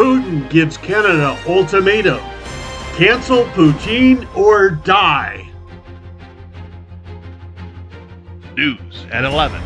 Putin gives Canada ultimatum. Cancel Putin or die. News at 11.